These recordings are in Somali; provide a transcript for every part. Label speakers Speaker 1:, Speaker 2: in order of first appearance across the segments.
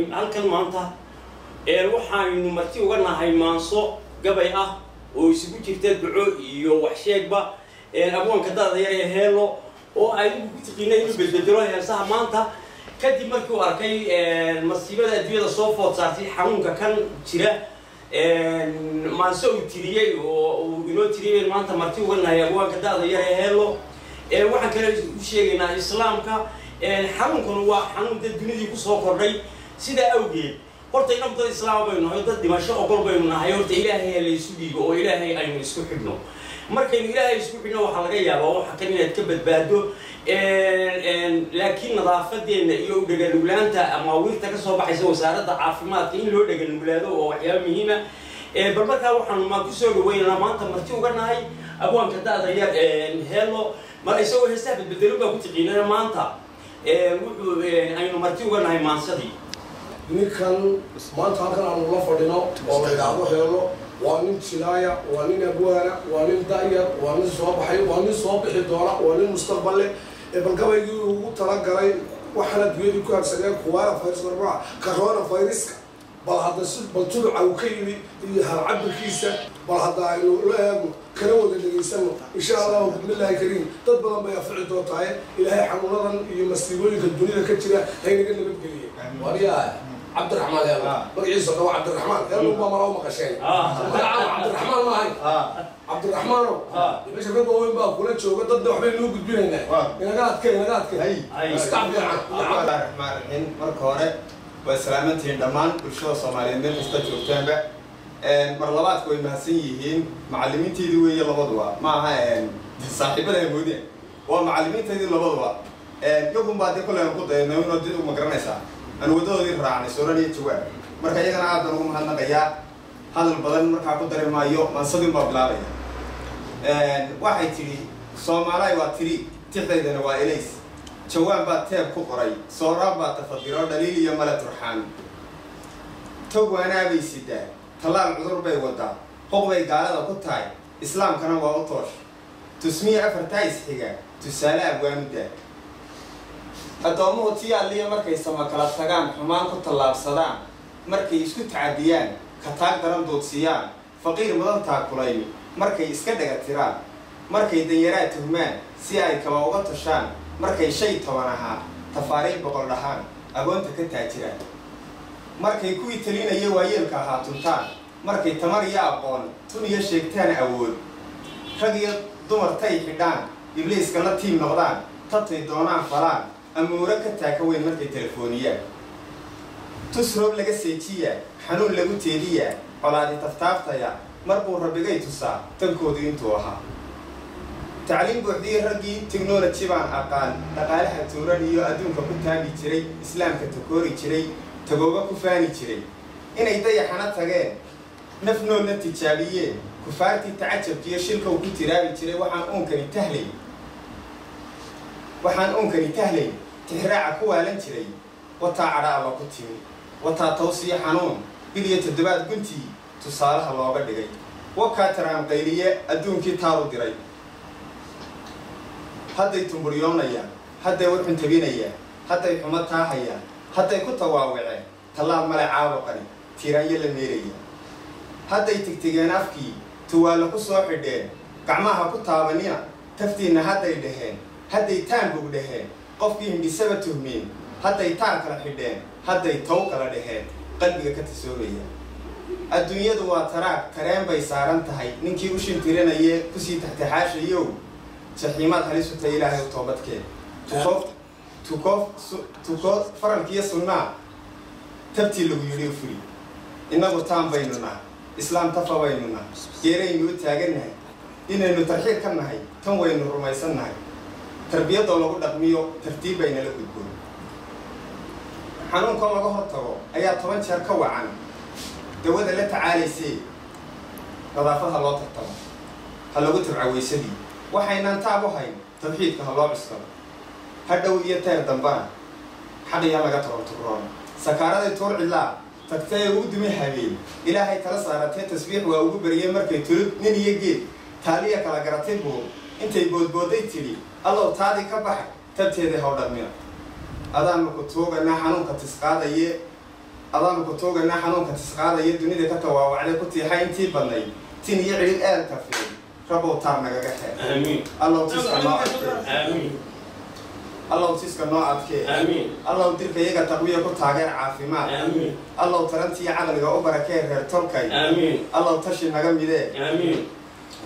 Speaker 1: halkan maanta waxaynu marti uga nahay maanso gabay ah oo isugu jirta duco iyo waxsheegba abwaanka dada yar ee heelo oo ay tiqiina inuu bedbedelo heesaha maanta. Kadib markii uu arkay masiibada adduunyada soo food saartay xanuunka kan jira maanse uu tiriyey oo uu inoo tiriyey maanta marti uga nahay abwaanka dada yar ee heelo waxaan kale u sheegaynaa islaamka xanuunkan waa xanuun dad dunidii ku soo kordhay sidaa awgeed horta inagu dad islaama baynu nahay dad dhimasho ogol baynu nahay horta ilaahay laysu dhiigo oo ilaahay aynu isku xidhno. Markaynu ilaahay isku xidhno waxaa laga yaabaa waxa kan inaad ka badbaado laakiin nadaafadeena iyo udheganuglaanta amaawiirta ka soo baxaysa wasaaradda caafimaadka in loo dheganuglaado oo waxyaaba muhiima bal markaa waxaanu maa ku soo dhaweynanaa maanta marti uga nahay abwaanka da-da yar heelo mar isagoo heesaha badbedelo baa ku tiqiinana maanta. Wuxuu aynu marti uga nahay maansadii
Speaker 2: ninkan maanta halkan aanu la fadhino oo la yidhaahdo heelo waa nin jilaaya waa nin abwaana waa nin da'yar waa nin soo baxay waa nin soo bixi doona waa nin mustaqballe ee balgabaygii ugu talagalay waxaana dunyadii ku habsadeen kuwaara virus marmaa corona viruska bal hadda si bal uu ka yimi iyo harcabirkiisa bal hadda aynu la eegno kana wada dhegaysano insha allahu bismillaahi kariim dad badan bay afici doontahay ilaahay xanuunadan iyo masiibooyinka dunida ka jira haynaga nabadgeliye wariyaa cabdiraxmaan heelo magaciisa dhawa baa mala u maqasheen magacaada cabdiraxmaan maahay cabdiraxmaano meesha rag waaweyn baa kula jooga dadna waxbay noo gudbinaynaa inaga adke inaga adke iska fiican
Speaker 3: raxmaan raxiim marka hore waa salaamantihiin dhammaan bulshada soomaaliyeed meel kasta joogtaanba mar labaadka way mahadsan yihiin macalimiinteydii weeye labaduba ma aha saaxiibada moodeen waa macalimiinteydii labaduba iyagun baa dee kolley aan ku dayno inoo did uma garanaysaa aan wadadoodii raacnay sooran iyo jawaab marka iyagana aad baan ugu mahadnaqayaa hadal badan markaa ku dari maayo mansadin baa bilaabaya waxay tidhi soomaalaay waa tiri tixdaydana waa elays jawaan baa teeb ku qoray sooraan baa tafadiro dhaliil iyo male turxaan. Tog waanaabay sidaa tallaal cudur bay wadaa hoq bay gaalada ku tahay islaamkana waa u toosh. Tusmiya afartaa isxiga tusaale abwaanudaa addoommuhu tii alliya markay sama kala tagaan xumaan ku tallaabsadaan markay isku tacadiyaan kataag daran duudsiyaan faqiir mudan taakulayni markay iska dhaga tiraan markay danyaraa tuhmaan si ay kaba uga tashaan markay shay toban ahaa tafaariikh boqol dhahaan agoonta ka taajiraan markay kuwii talinaya waayeelka ahaa tuntaan markay tamar iyo aqoon tun iyo sheegtaan awood. Rag iyo dumar xidhaan ibliiska la tiim noqdaan tabtay doonaan falaan amuuro ka taaka weyn markay telefooniyaan tus roob laga seejiyaa xanuun lagu teediyaa colaadi taftaaftaya mar buu rabbigay tusaa tankoodu intuu ahaa. Tacliim buuxdii raggii technology baan aqaan dhaqaalaha tuuran iyo adduunka ku taagi jiray islaamka takoori jiray tagooga ku faani jiray. Inay dayaxana tageen nafnoodna tijaabiyeen kufaartii tacajabkiiyo shilkow ku tiraabi jiray waxaan uunkani tahlay waxaan uunkani tahlay tixraaca ku waalan jiray. Wataa cadha alla ku timi wataa tawsiyo xanuun bil iyo toddobaad guntii tusaalaha looga dhigay. Wakaa taraanqayliye adduunkii taalu diray. Hadday tumburyoonayaan hadday warxun tabinayaan hadday xumo taahayaan hadday ku tawaawaceen tallaal male caabuqani tiiraanyo la meeraya hadday tegtegeen afkii tuwaalla ku soo xidheen gacmaha ku taabanina taftiinna hadday dhaheen hadday taanbug dhaheen qofkii hindhisaba tuhmeen hadday taar kala xidheen hadday tow kala dhaheen qalbiga ka tasoobaya adduunyadu waa taraag tareen bay saaran tahay. Ninkii u shintiranayee ku sii taxtaxaashayow. Jaxiimaad halisuta ilaahay u toobadkeen. Tukof faralkiiyo sunnaa tabtii lagu yidhi furi. Innagu taan baynu nahay. Islaam tafa baynu nahay. Geeraynu u taagannahay inaynu tarxiir ka nahay. Tan waynu rumaysan nahay tarbiyadoo lagu dhaqmiyo tartiib baynala gudboon xanuunkoo laga hor tago ayaa toban jeer ka wacan dawada la tacaalaysee nadaafadha loo tartamo ha lagu tabca weysadii waxaynaan taab u hayn tawxiidka ha loo cuskado ha dhow iyo teer dambana xaqiyaa laga taronturoon sakaaraday tuur cidlaa tagtay ugu dumi habeen ilaahay tala saaratee tasbiix waa ugu bariyey markay tulid nin iyo geed taaliya kala garatay buu intay boodbooday tidhi allow taadii ka baxa tabteeday hawdhamina adaanu ku tuuganaa xanuunka tisqaadaye adaanu ku xanuunka tisqaadaye dunida ka tawaawacday ku tiixa intii badnay. Tin iyo cilil aalka fiil rabow taar nagaga
Speaker 1: xeel
Speaker 3: allow tiska noo adkee. Allow tiska noo adkee. Allow dirka iyaga taqwiya ku taageer caafimaad. Allow tarantiiyo caqliga u barakee reer tolkay. Allow tashi naga midee.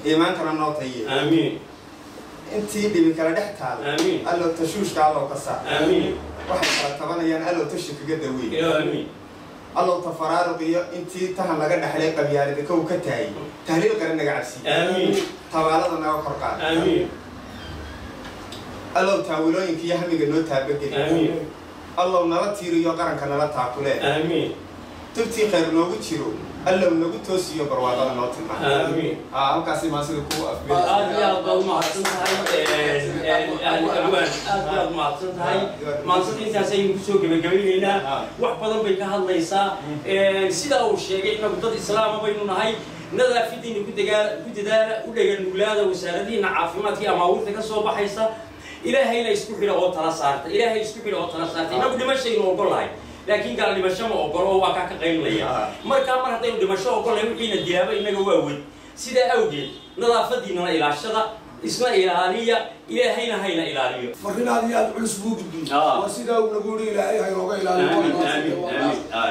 Speaker 3: Iimaankana noo taye intii dhibi kala dhex taal. Allow tashuushka allow ka waxay kala tabanayaan alow tashi kaga
Speaker 1: daweyn.
Speaker 3: Allow tafaraaruq iyo intii tahan laga dhexlay qabyaalada kow ka taayay tahliil qara naga cabsi. Tabaalada naga kor qaad. Allow taawilooyinka iyo hamiga noo taabageli allow nala tiiriyo qaranka nala taakulee. Dubtii khayr noogu jiro allow nagu toosiyo barwaaqada noo tilmaa halkaasi maa sida
Speaker 1: kuu afbe umahadsan tahay aad baad umahadsan tahay maansada intaas aynu ku soo gebagabaynaynaa wax badan bay ka hadlaysaa sidaa uu sheegay inagu dad islaama baynu nahay nadaafidiina ku dadaala u dhega nuglaada wasaaradihiina caafimaadka iyo amaawiirta ka soo baxaysa ilaahayna isku xidha oo tala saarta ilaahay isku xidha oo tala saarta inagu dhimashaynu ogolahay laakiin gaal dhimasho ma ogolo oo waa kaa ka qaynlaya markaa mar haddaynu dhimasho ogolahay wixiina dilaaba inaga waa weyn sidaa awgeed nadaafadiinana ilaashada isna ilaaliya ilaahayna hayna ilaaliyo.
Speaker 2: Marka inaad iyo aad culus buu gudbiy
Speaker 1: ah.
Speaker 2: waa sidaa uu nagu yidhi ilaahay haynooga ilaaliyo.